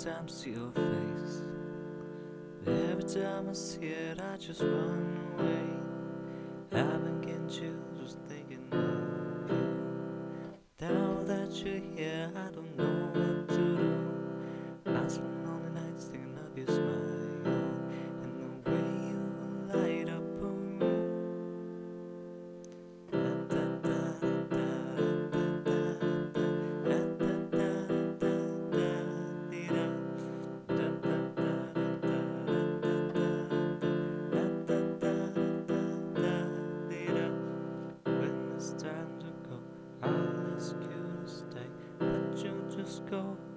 time I see your face. Every time I see it, I just run away. I've been getting chills just thinking of you. Now that you're here, I don't know go.